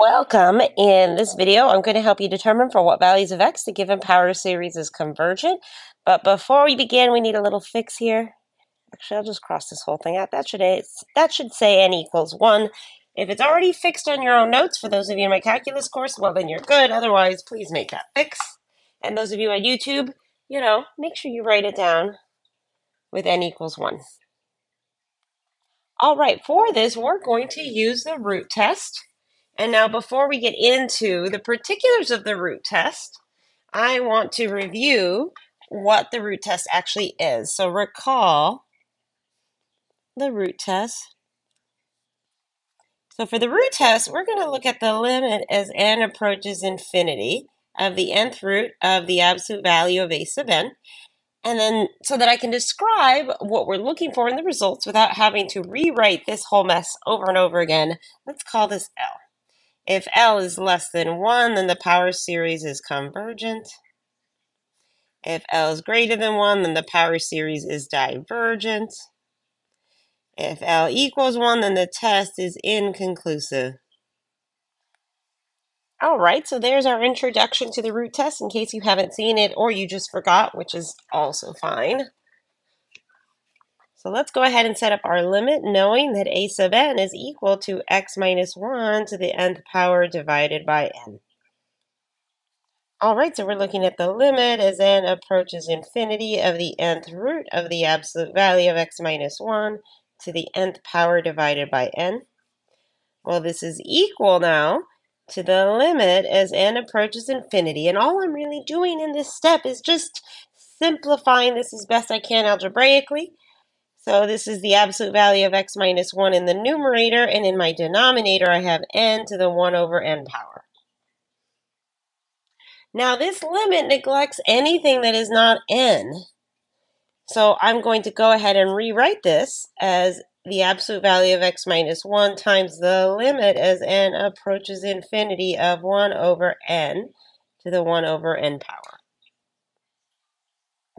Welcome. In this video, I'm going to help you determine for what values of x the given power series is convergent. But before we begin, we need a little fix here. Actually, I'll just cross this whole thing out. That should, that should say n equals 1. If it's already fixed on your own notes, for those of you in my calculus course, well, then you're good. Otherwise, please make that fix. And those of you on YouTube, you know, make sure you write it down with n equals 1. All right, for this, we're going to use the root test. And now before we get into the particulars of the root test, I want to review what the root test actually is. So recall the root test. So for the root test, we're going to look at the limit as n approaches infinity of the nth root of the absolute value of a sub n. And then so that I can describe what we're looking for in the results without having to rewrite this whole mess over and over again, let's call this L. If L is less than 1, then the power series is convergent. If L is greater than 1, then the power series is divergent. If L equals 1, then the test is inconclusive. All right, so there's our introduction to the root test in case you haven't seen it or you just forgot, which is also fine. So let's go ahead and set up our limit knowing that a sub n is equal to x minus 1 to the nth power divided by n. All right, so we're looking at the limit as n approaches infinity of the nth root of the absolute value of x minus 1 to the nth power divided by n. Well, this is equal now to the limit as n approaches infinity. And all I'm really doing in this step is just simplifying this as best I can algebraically so this is the absolute value of x minus 1 in the numerator, and in my denominator I have n to the 1 over n power. Now this limit neglects anything that is not n. So I'm going to go ahead and rewrite this as the absolute value of x minus 1 times the limit as n approaches infinity of 1 over n to the 1 over n power.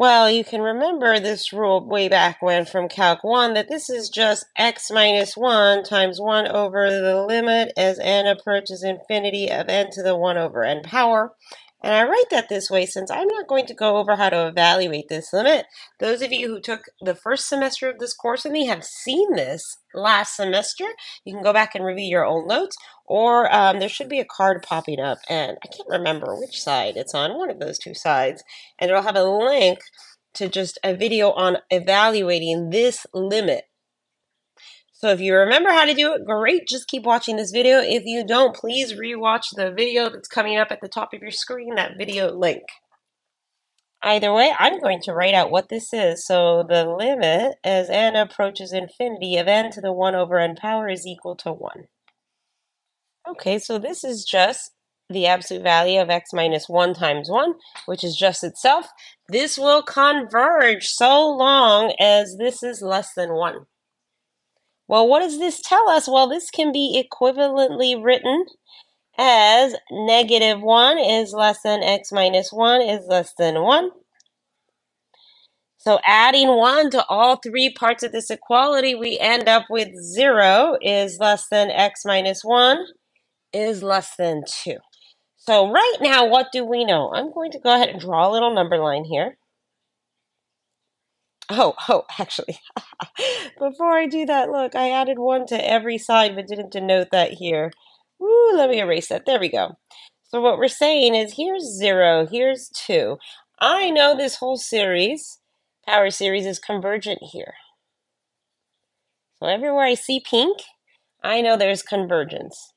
Well, you can remember this rule way back when from Calc 1 that this is just x minus 1 times 1 over the limit as n approaches infinity of n to the 1 over n power. And I write that this way since I'm not going to go over how to evaluate this limit. Those of you who took the first semester of this course with me have seen this last semester. You can go back and review your old notes, or um, there should be a card popping up, and I can't remember which side it's on, one of those two sides, and it'll have a link to just a video on evaluating this limit so if you remember how to do it, great. Just keep watching this video. If you don't, please rewatch the video that's coming up at the top of your screen, that video link. Either way, I'm going to write out what this is. So the limit as n approaches infinity of n to the 1 over n power is equal to 1. Okay, so this is just the absolute value of x minus 1 times 1, which is just itself. This will converge so long as this is less than 1. Well, what does this tell us? Well, this can be equivalently written as negative 1 is less than x minus 1 is less than 1. So adding 1 to all three parts of this equality, we end up with 0 is less than x minus 1 is less than 2. So right now, what do we know? I'm going to go ahead and draw a little number line here. Oh, oh, actually, before I do that, look, I added one to every side but didn't denote that here. Woo, let me erase that. There we go. So what we're saying is here's 0, here's 2. I know this whole series, power series, is convergent here. So everywhere I see pink, I know there's convergence.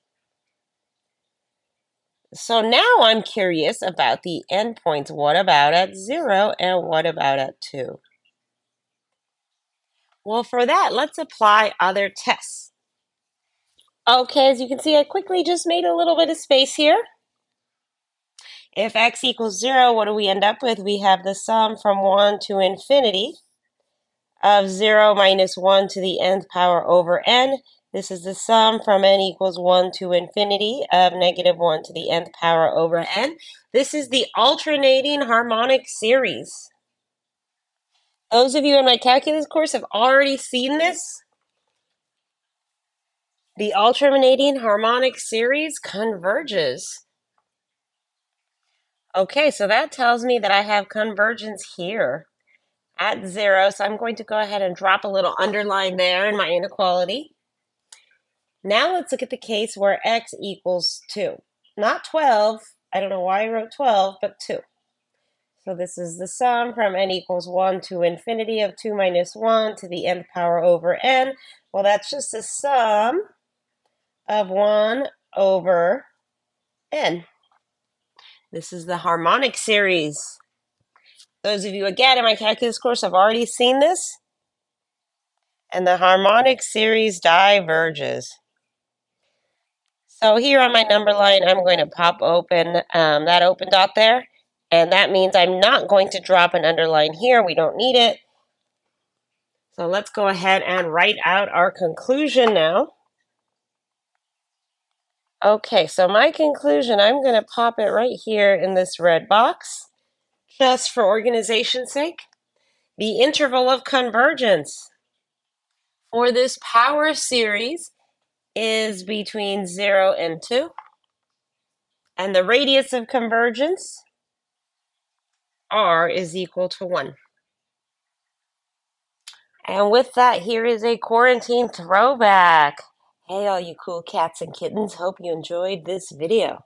So now I'm curious about the endpoints. What about at 0 and what about at 2? Well, for that, let's apply other tests. Okay, as you can see, I quickly just made a little bit of space here. If x equals 0, what do we end up with? We have the sum from 1 to infinity of 0 minus 1 to the nth power over n. This is the sum from n equals 1 to infinity of negative 1 to the nth power over n. This is the alternating harmonic series. Those of you in my calculus course have already seen this. The alternating harmonic series converges. Okay, so that tells me that I have convergence here at zero. So I'm going to go ahead and drop a little underline there in my inequality. Now let's look at the case where x equals 2. Not 12. I don't know why I wrote 12, but 2. So this is the sum from n equals 1 to infinity of 2 minus 1 to the nth power over n. Well, that's just the sum of 1 over n. This is the harmonic series. Those of you, again, in my calculus course have already seen this. And the harmonic series diverges. So here on my number line, I'm going to pop open um, that open dot there. And that means I'm not going to drop an underline here. We don't need it. So let's go ahead and write out our conclusion now. Okay, so my conclusion, I'm going to pop it right here in this red box, just for organization's sake. The interval of convergence for this power series is between 0 and 2. And the radius of convergence, r, is equal to 1. And with that, here is a quarantine throwback. Hey, all you cool cats and kittens, hope you enjoyed this video.